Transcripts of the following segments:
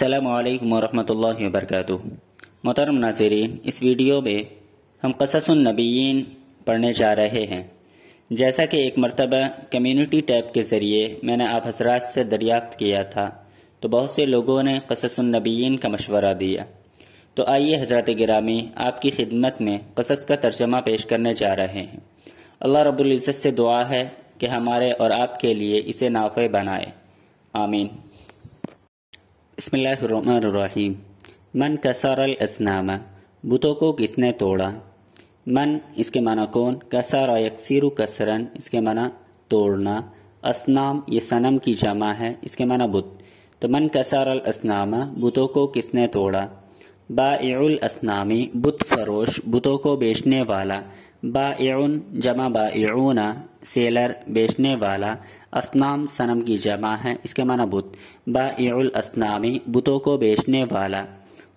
अल्लाम वरहमल वबरक मोहतरम नाजरीन, इस वीडियो में हम कससनबीन पढ़ने जा रहे हैं। जैसा कि एक मरतबा कम्युनिटी टैब के ज़रिए मैंने आप हजरात से दरियाफ्त किया था तो बहुत से लोगों ने कससनबीन का मशवरा दिया। तो आइए हज़रत गिरामी आपकी खिदमत में कसस का तर्जमा पेश करने जा रहे हैं। अल्लाह रब्ज़त से दुआ है कि हमारे और आपके लिए इसे नाफ़े बनाए। आमीन। बसमीम मन कसारल असनामा, बुतों को किसने तोड़ा? मन, इसके माना कौन? कसर यकसर कसरन, इसके माना तोड़ना। असनाम, ये सनम की जमा है, इसके माना बुत। तो मन कसारल असनामा, बुतों को किसने तोड़ा? बाउल असनामी, बुत फरोश, बुतों को बेचने वाला। बाउन जमा बाऊना सेलर, बेचने वाला। असनाम, सनम की जमा है, इसके माना बुत। बाउल असनामी, बुतों को बेचने वाला।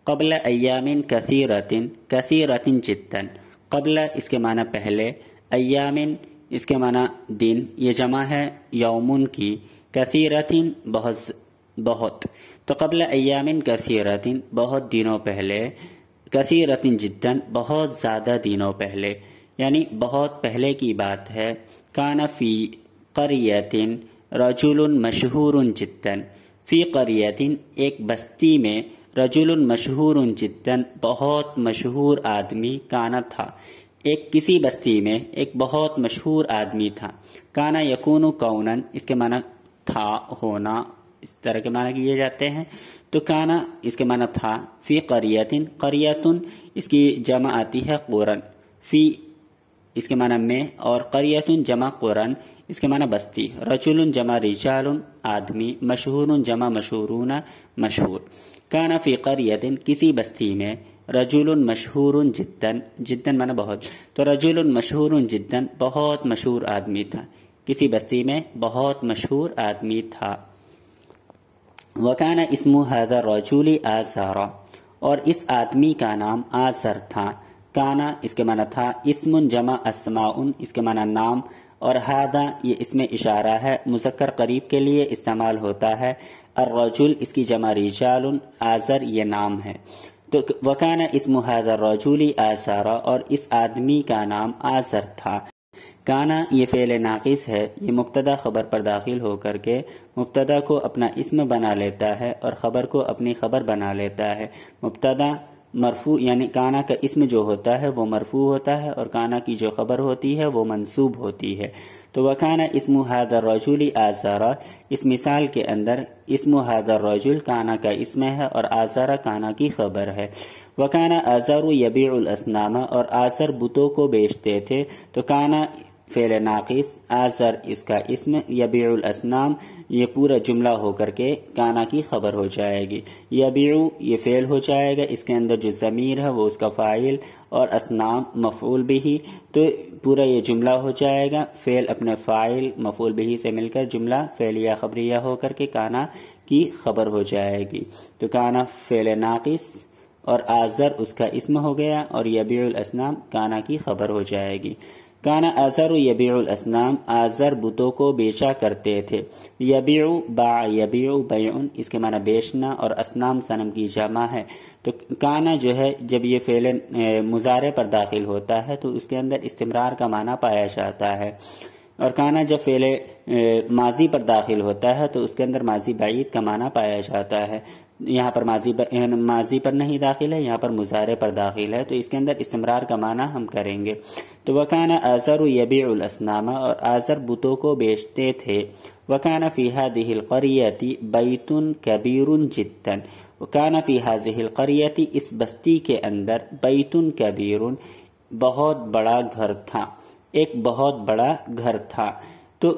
कबल अयामिन कसीरतिन कसीरतिन चित्तन। कबल, इसके माना पहले। अयामिन इसके माना दिन। ये जमा है यौमुन की। कसीरतिन, बहुत बहुत। तो कबल अयामिन कसीरतिन, बहुत दिनों पहले, कसीरतिन जिद्दन, बहुत ज़्यादा दिनों पहले। यानी बहुत पहले की बात है, काना फ़ी करियतिन रजुल मशहूर जिद्दन। फ़ी करियतिन, एक बस्ती में रजुल मशहूर जिद्दन, बहुत मशहूर आदमी काना था। एक किसी बस्ती में एक बहुत मशहूर आदमी था। काना यकून कौनन, इसके माना था, होना इस तरह के माना किए जाते हैं। तो काना, इसके माना था, फ़ी करियतिन, करियतुन, इसकी जमा आती है कुरन। फ़ी, इसके माना में, और करियतुन जमा कुरन, इसके माना बस्ती। रचुल जमा रिजाल आदमी मशहूर जमा मशहूरून, मशहूर। काना फ़ी करियतिन, किसी बस्ती में रजुल मशहूर जिद्दन जिद्दन माना बहुत। तो रजुल मशहूर जिद्दन, बहुत मशहूर आदमी था। किसी बस्ती में, बहुत मशहूर आदमी था। वकाना इसमु हजर रजूली आजारा। और इस आदमी का नाम आजर था। काना, इसके माना था इसमुन जमा असमाउन, इसके माना नाम। और हादा, ये इसमें इशारा है, मुजक्कर करीब के लिए इस्तेमाल होता है। और रजुल, इसकी जमा रिजाल आजर, ये नाम है। तो वकाना इसमु हजर रजूली आसारा और इस आदमी का नाम आजर था। काना ये फ़ेल नाकिस है, ये मुबतदा ख़बर पर दाखिल होकर के मुबतदा को अपना इसम बना लेता है और ख़बर को अपनी ख़बर बना लेता है। मुबतदा मरफू यानी काना का इसम जो होता है, वो मरफू होता है और काना की जो खबर होती है, वो मंसूब होती है। तो वकाना इसमु हादर रजुली आज़ारा, इस मिसाल के अंदर इसमु हादर रजुल काना का इसम है और आज़ारा काना की खबर है। वकाना आज़ार यबीउल असनामा और आज़र बुतों को बेचते थे तो काना फेल नाकिस, आजर, इसका इसम, यबीउल असनाम, ये पूरा जुमला होकर के काना की खबर हो जाएगी। यबीउ, ये फेल हो जाएगा, इसके अंदर जो ज़मीर है, वो उसका फ़ाइल और असनाम मफूल भी तो पूरा ये जुमला हो जाएगा। फेल अपने फ़ाइल मफूल भी से मिलकर जुमला, फेलिया खबरिया होकर के काना की खबर हो जाएगी। तो काना फेल नाकिस और आजर, उसका इसम हो गया और यबीउल असनाम काना की खबर हो जाएगी। काना अजर यबीउल असनाम आजर बुतों को बेचा करते थे। यबीउ बा, यबीउ बैन इसके माना बेचना और असनाम सनम की जमा है। तो काना जो है, जब ये फेल मुजारे पर दाखिल होता है तो उसके अंदर इस्तेमरार का माना पाया जाता है। और काना जब फेले माजी पर दाखिल होता है तो उसके अंदर माजी बाईद का माना पाया जाता है। यहाँ पर माजी पर माजी पर नहीं दाखिल है, यहाँ पर मुजारे पर दाखिल है। तो इसके अंदर इस्तेमरार का माना हम करेंगे। तो वकाना आजर यबीउल असनामा और आजर बुतों को बेचते थे। वकाना फ़िहा दिहिल करियती बैतुन कबीरुन जिद्दन। वकाना फ़िहा जिहिल करियती इस बस्ती के अंदर बैतुन कबीर बहुत बड़ा घर था। एक बहुत बड़ा घर था। तो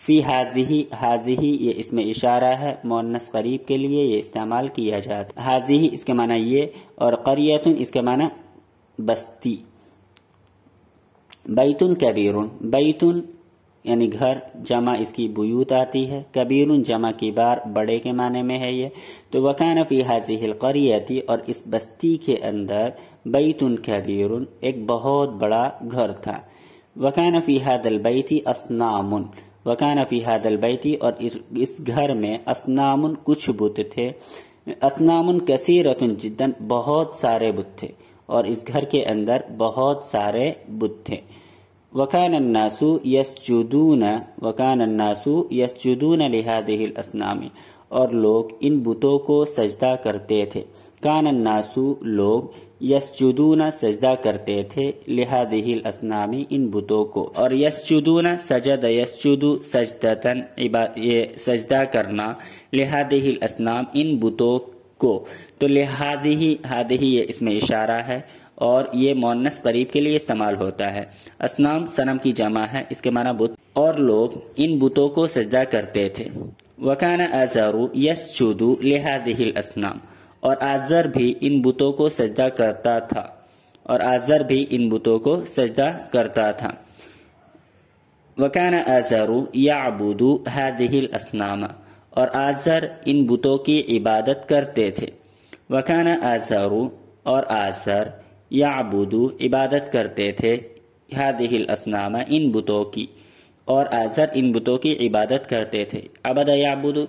फ़ी हाजिही हाजिही, ये इसमें इशारा है मोनस करीब के लिए ये इस्तेमाल किया जाता है। हाजिही इसके माना ये, और करियतुन इसके माना बस्ती। बैतुन कबीरुन, बैतुन यानी घर, जमा इसकी बुयूत आती है। कबीरुन जमा की बार बड़े के माने में है ये। तो वकान फ़ी हाजिहिल करियती, और इस बस्ती के अंदर बैतुन कबीरुन एक बहुत बड़ा घर था। वकान फ़ी हादल बैती असनामुन वकान फ़ी हादल बैती और इस घर में असनामुन कुछ बुत थे। असनामुन कसीरतुन जिद्दन बहुत सारे बुत थे और इस घर के अंदर बहुत सारे बुत थे। वकान अन्नासु यसजुदून वकान अन्नासु यसजुदून लिहादिहिल असनामी और लोग इन बुतों को सजदा करते थे। कान अन्नासु लोग यशुदूना सजदा करते थे, लिहादिहिल असनामी इन बुतों को। और यसजुदूना सजद यसजुदू सजदतन ये सजदा करना, लिहादिहिल असनाम इन बुतों को। तो लिहादिही, हादिही ये इसमें इशारा है, और ये मोनस करीब के लिए इस्तेमाल होता है। असनाम सनम की जमा है, इसके माना बुत। और लोग इन बुतों को सजदा करते थे। वकाना अजरू यसजुदू लिहादिहिल असनाम। और आजर भी इन बुतों को सजदा करता था। और आजर भी इन बुतों को सजदा करता था। वकान आजरू याबुदू हादिहिल असनामा। और आजर इन बुतों की इबादत करते थे। वकान आजरू और आजर याबुदू इबादत करते थे हादिहिल असनामा इन बुतों की। और आजर इन बुतों की इबादत करते थे। अबद याबुदू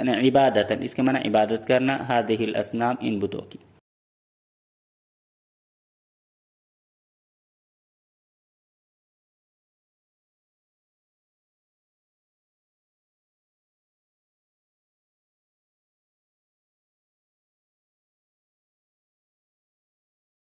इबादतन इसके माना इबादत करना हादिहिल असनाम इन बुतों की